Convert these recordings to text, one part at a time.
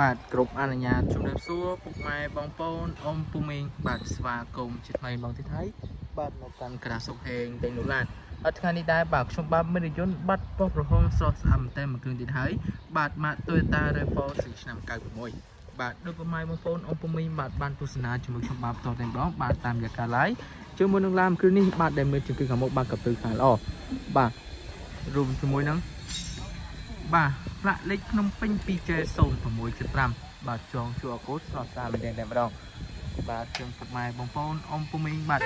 បាទគ្រប់អនុញ្ញាតជំរាបសួរពុកម៉ែបងប្អូនអ៊ំពូមីងបាទស្វាគមន៍ជាថ្មីបងទីថៃបាទនៅកាន់ក្រាសុកហេងទាំងនោះឡានអត់ថ្ងៃនេះដែរបាទខ្ញុំបាទមានរយន្តបាត់ប៉ុស្តិ៍ប្រហោងស្រស់ស្អាតមែនតើមួយគ្រឿងទៀតហើយបាទម៉ាក Toyota RAV4 ឆ្នាំ96បាទដូចពុកម៉ែបងប្អូនអ៊ំពូមីងបាទបានទស្សនាជាមួយខ្ញុំបាទតតែម្ដងបាទតាមរយៈការ live ជាមួយនឹងឡានគ្រឿងនេះបាទដែលមើលជាគឺខាងមុខបាទកពើខាងល្អបាទរួមជាមួយនឹងបាទ ផ្លាកលេខភ្នំពេញ 2J0675 បាទចងជួអកូតស្រស់ស្អាតមែនទែនតែម្ដងបាទជើងពុកម៉ែបងប្អូនអ៊ំពុំមីងបាទ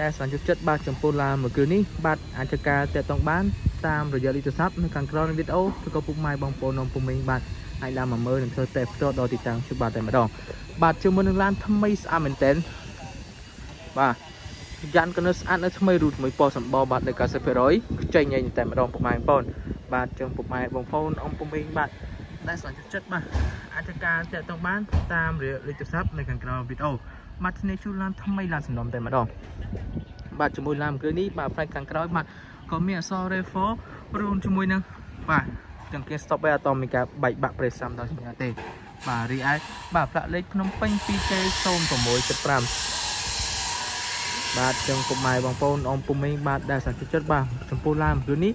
ដែលស្វែងយល់ចិត្តបាទចំពោះឡានមួយគ្រឿងនេះបាទអាចការតាក់ទងបានតាមរយៈលេខទូរស័ព្ទនៅខាងក្រោមនៃវីដេអូឬក៏ពុកម៉ែបងប្អូនអ៊ំពុំមីងបាទអាចឡើងមកមើលនិងធ្វើតេស្តផ្ទាល់ដល់ទីតាំងជួបបាទតែម្ដងបាទជើងមុននឹងឡានថ្មីស្អាតមែនទែនបាទយ៉ានកណើស្អាតនៅថ្មីរូតមួយពណ៌សម្បោបាទនៅ90%ចេញញ៉ៃតែម្ដងពុកម៉ែបងប្អូន បាទចឹងពុកម៉ែបងប្អូនអ៊ំពុំមីងបាទដែលស្វែងយល់ចិត្តបាទអាចការតាក់ទងបាន តាមរយៈលេខទូរស័ព្ទនៅខាងក្រោមវីដេអូបាទធានាជូនឡានថ្មីឡានសំណុំតែម្ដងបាទជាមួយឡានគ្រឿងនេះបាទផ្នែកខាងក្រោយបាទក៏មានអក្សរ RAV4 រួមជាមួយនឹងបាទទាំងគេ stop បែអត់តមានការបែកបាក់ប្រេសាំដល់ជាទេ បាទរីឯបាទផ្លាកលេខភ្នំពេញ 2K0675 បាទចឹងពុកម៉ែបងប្អូនអ៊ំពុំមីងបាទដែលសាច់ចិត្តបាទចំពោះឡានគ្រឿងនេះ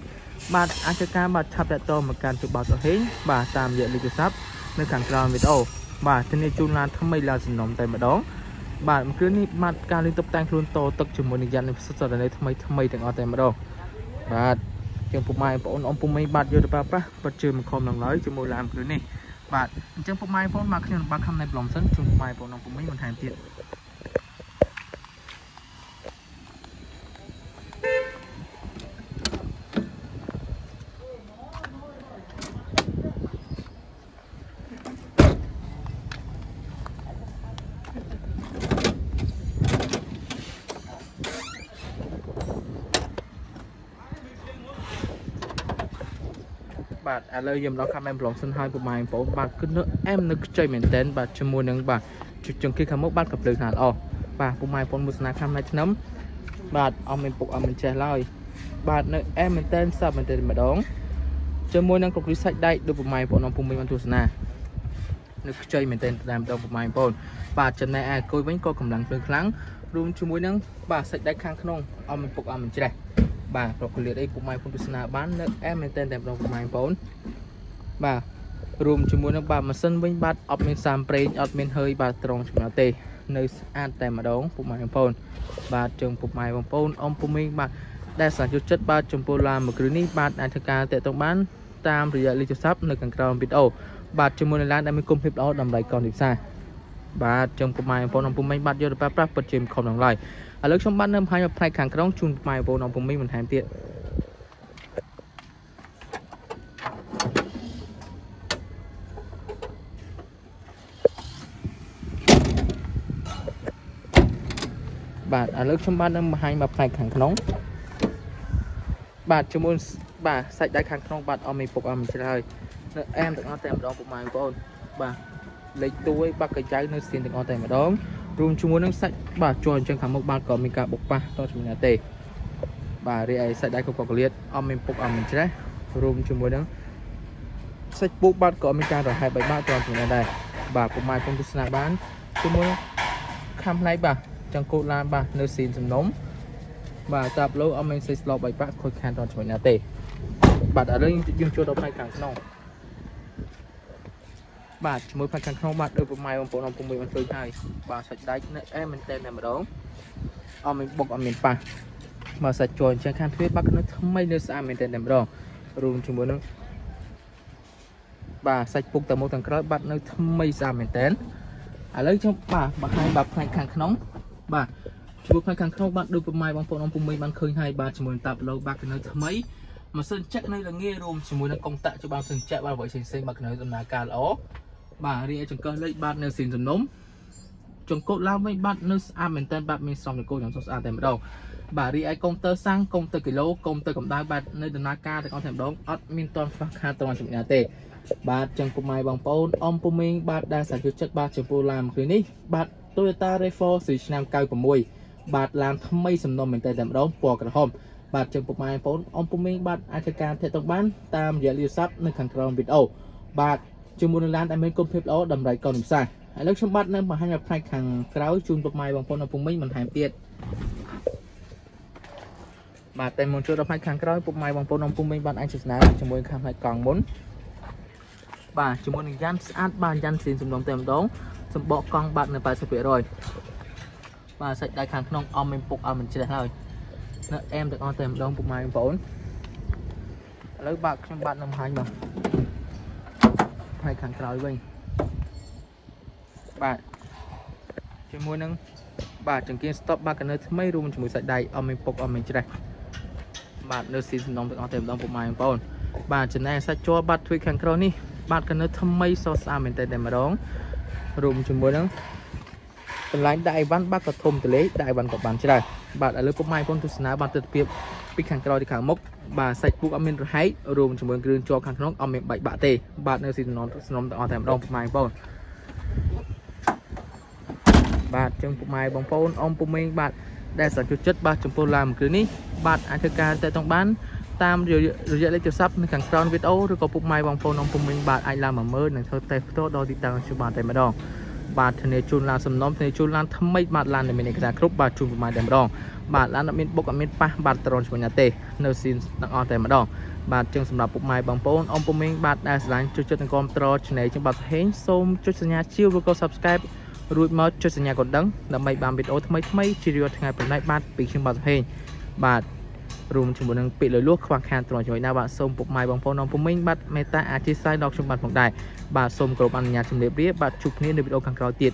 បាទអាចការបាទឆាប់តាក់ទងមកកាន់ជួបបោតសុហេងបាទតាមរយៈលេខទូរស័ព្ទនៅខាងក្រោមវីដេអូបាទធានាជូនឡានថ្មីឡានសំណុំតែម្ដងបាទមួយគ្រឿងនេះបាទការលេងតុបតែងខ្លួនតទឹកជាមួយនឹងយ៉ាត់នៃសុទ្ធសាធរថ្មីថ្មីទាំងអស់តែម្ដងបាទចឹងពុកម៉ែបងប្អូនអ៊ំពុំមីងបាទយកទៅប្រើប្រាស់ពិតជឿមិនខំឡើងឡើយជាមួយឡានគ្រឿងនេះបាទអញ្ចឹងពុកម៉ែបងប្អូនបាទខ្ញុំបាទខំណៃប្លុំសិនជូនពុកម៉ែបងប្អូនអ៊ំពុំមីងបន្ថែមទៀត បាទឥឡូវយើងដល់ខាំអែមប្លង់សិនហើយពុកម៉ែបងប្អូនបាទគឺនៅអែមនៅខ្ចីមែនតែនបាទជាមួយនឹងបាទជង្គីខាងមុខបាទកភ្លើងណាល្អបាទពុកម៉ែបងប្អូនមួយស្នាខាំណៃឆ្នាំបាទអស់មានពុកអស់មិនចេះឡើយបាទនៅអែមមែនតែនសັບមែនតែនម្ដងជាមួយនឹងគ្រប់រីសាច់ដែកដូចពុកម៉ែបងប្អូនពុកមីបានទស្សនានៅខ្ចីមែនតែនតែម្ដងពុកម៉ែបងប្អូនបាទចំណែកឯគួយវិញក៏កម្លាំងភ្លើងខ្លាំងរួមជាមួយនឹងបាទសាច់ដែកខាងក្នុងអស់មានពុកអស់មិនច្រេះ បាទប្រកលៀតអីពុកម៉ែពុំទស្សនាបាននៅអែមែនតែនតែម្ដងពុកម៉ែបងប្អូនបាទរួមជាមួយនឹងបាទម៉ាស៊ីនវិញបាទអត់មានសាមប្រេងអត់មាន hơi បាទត្រង់ចំណោះទេ នៅស្អាតតែម្ដងពុកម៉ែបងប្អូនបាទជើងពុកម៉ែបងប្អូនអ៊ំពុំមីងបាទដែលសាយុចិត្តបាទចំពោះឡានមួយគ្រឿងនេះបាទអាចធ្វើការតាក់ទងបានតាមរយៈលេខទូរស័ព្ទនៅខាងក្រោមវីដេអូបាទជាមួយនឹងឡានដែលមានគុំភាពល្អតម្លៃកនទីផ្សារបាទចឹងពុកម៉ែបងប្អូនអ៊ំពុំមីងបាទយកទៅប្រើប្រាស់ពិតជាមិនខំដល់ឡើយ ឥឡូវខ្ញុំបាននៅបង្ហាញផ្នែកខាងក្រោមជូនម៉ែបងប្អូនអង្គពុំមីបន្ថែមទៀតបាទឥឡូវខ្ញុំបាននៅបង្ហាញមកផ្នែកខាងក្នុងបាទជាមួយបាទសាច់ដៃខាងក្នុងបាទអមមានពុកអមមានជ្រៅហើយនៅអែមទាំងអស់តែម្ដងពុកម៉ែបងប្អូនបាទលេខទួយបាក់កញ្ចៅនៅស្ទៀនទាំងអស់តែម្ដង រួមជាមួយនឹងសាច់បាទជាប់អញ្ចឹងខាងមុខបាទក៏មានការបុកប៉ះតជាមួយណាទេបាទរីឯសាច់ដៃក៏កកលៀតអត់មានពុកអត់មានច្រេះរួមជាមួយនឹងសាច់ពុកបាទក៏មានការរហែបបែបបាទតជាមួយណាដែរបាទពុកម៉ែពុំទស្សនាបានជាមួយខាំផ្នែកបាទចង្កូតឡានបាទនៅស៊ីនសំណុំបាទតាប់លោអត់មានសេះស្លបបែបបាក់ខូចខានតជាមួយណាទេបាទឥឡូវយើងចូលដល់ផ្នែកខាងក្នុង បាទជាមួយផ្នែកខាងក្នុងបាទដូចប្រម៉ែបងប្អូនអង្គពុំមួយបានឃើញហើយបាទសាច់ដាច់នៅអែមែនតើតែម្ដងអត់មានបុកអត់មានប៉ះមកសាច់ជ័រអញ្ចឹងខាងទ្វារបាទនៅថ្មីនៅស្អាតមែនតើតែម្ដងរួមជាមួយនឹងបាទសាច់ពុកទៅមុខទាំងក្រោយបាទនៅថ្មីស្អាតមែនតើឥឡូវខ្ញុំបាទបង្ហាញបាទផ្នែកខាងក្នុងបាទជួយផ្នែកខាងក្នុងបាទដូចប្រម៉ែបងប្អូនអង្គពុំមួយបានឃើញហើយបាទជាមួយតាប់ឡូបាទនៅថ្មីម៉ាស៊ីនចាក់នៅល្ងារួមជាមួយនឹងកុងតាក់ជួយបានផ្សេងចាក់បាទអ្វីផ្សេងៗបាទនៅដំណើរការល្អ បាទរីឯចង្កឹះលេខបាទនៅស៊ីនសំណុំចង្កូតឡើងវិញបាទនៅស្អាតមែនតើបាទមានសំនគោយ៉ាងស្អាតតែម្ដងបាទរីឯកុំព្យូទ័រសាំងកុំព្យូទ័រគីឡូកុំព្យូទ័រកម្ដៅបាទនៅដំណើរការទាំងអស់តែម្ដងអត់មានតន់ខ្វះខាតត្រង់ចំណុចទេបាទចឹងពុកម៉ែបងប្អូនអ៊ំពុំមីងបាទដែលសាយុចិត្តបាទចំពោះឡានមួយគ្រឿងនេះបាទ Toyota RAV4 ស្រីឆ្នាំ96បាទឡានថ្មីសំណុំមែនតើតែម្ដងពណ៌ក្រហមបាទចឹងពុកម៉ែបងប្អូនអ៊ំពុំមីងបាទអាចការធាក់ទៅបានតាមរយៈលេខទូរស័ព្ទនៅខាងក្រោមវីដេអូបាទ ជាមួយនឹងឡានដែលមានគុណភាពល្អតម្រូវកូនផ្សារឥឡូវខ្ញុំបាទនឹងបង្ហាញផ្នែកខាងក្រៅជូនពុកម៉ែបងប្អូននៅពុំមិញបន្ថែមទៀតបាទតែមុនចូលដល់ផ្នែកខាងក្រោយពុកម៉ែបងប្អូននៅពុំមិញបានអាចទស្សនាជាមួយខាងផ្នែកកង់មុនបាទជាមួយនឹងយ៉ាន់ស្អាតបាទយ៉ាន់ស៊ីនសំឡងតែម្ដងសម្បកកង់បាទនៅ80%បាទសាច់ដៃខាងក្នុងអមមានពុកអមមិនជ្រះឡើយនៅអែមទាំងអស់តែម្ដងពុកម៉ែបងប្អូនឥឡូវបាទខ្ញុំបាទនឹងបង្ហាញបាទ ផ្នែកខាងក្រោយវិញបាទជាមួយនឹងបាទចង្កៀង stop បាទកនៅថ្មីរួមជាមួយសាច់ដៃអមមានពុកអមមានជ្រះបាទនៅស៊ីសំណុំទាំងអស់តែម្ដងពុកម៉ែបងប្អូនបាទចំណែកសាច់ជ័របាទទ្វីខាងក្រោយនេះបាទកនៅថ្មីសស្អាតមែនតើតែម្ដងរួមជាមួយនឹងកន្លែងដាក់អីវ៉ាន់បាទក៏ធំទលេដាក់អីវ៉ាន់ក៏បានច្រើនបាទឥឡូវពុកម៉ែបងប្អូនទស្សនាបាទទស្សនវិជ្ជាពីខាងក្រោយទៅខាងមុខ បាទសាច់ពុកអត់មានរហែករួមជាមួយគ្រឿងជាប់ខាងក្នុងអត់មានបែកបាក់ទេបាទនៅស៊ីសំណុំសំណុំទាំងអស់តែម្ដងពុកម៉ែបងប្អូនបាទចឹងពុកម៉ែបងប្អូនអ៊ំពុកមេងបាទដែលសាជួយចិត្តបាទចំពោះឡានមួយគ្រឿងនេះបាទអាចធ្វើការតែតង់បានតាមរយៈលេខទូរស័ព្ទនៅខាងក្រោមវីដេអូឬក៏ពុកម៉ែបងប្អូនអ៊ំពុកមេងបាទអាចឡើងមកមើលនិងធ្វើតេស្តផ្ទាល់ដល់ទីតាំងជាបានតែម្ដង បាទធានាជូនឡានសំណុំធានាជូនឡានថ្មីបាទឡានដែលមានឯកសារគ្រប់បាទជូនពុកម៉ែតែម្ដងបាទឡានអត់មានបុកអត់មានប៉ះបាទត្រង់ជាមួយណាទេនៅស៊ីនទាំងអស់តែម្ដងបាទចឹងសម្រាប់ពុកម៉ែបងប្អូនអ៊ំពុំមេងបាទដែលស្រឡាញ់ជួយចិត្តនិងគាំទ្រ Channel ចឹងបាទហេងសូមចុចសញ្ញាជាវឬក៏ Subscribe រួចមកចុចសញ្ញាកណ្ដឹងដើម្បីបានវីដេអូថ្មីថ្មីជារៀងរាល់ថ្ងៃប្រណែកបាទពីខ្ញុំបាទសុហេងបាទ រួមជាមួយនឹងពាក្យលុយលួសខ្វះខាតត្រង់ជាមួយណាបាទសូមពុកម៉ែបងប្អូននំពុំមិញបាទមេត្តាអធិស្ឋានដល់ខ្ញុំបាទផងដែរបាទសូមគោរពអនុញ្ញាតជម្រាបលាបាទជួបគ្នានៅវីដេអូខាងក្រោយទៀត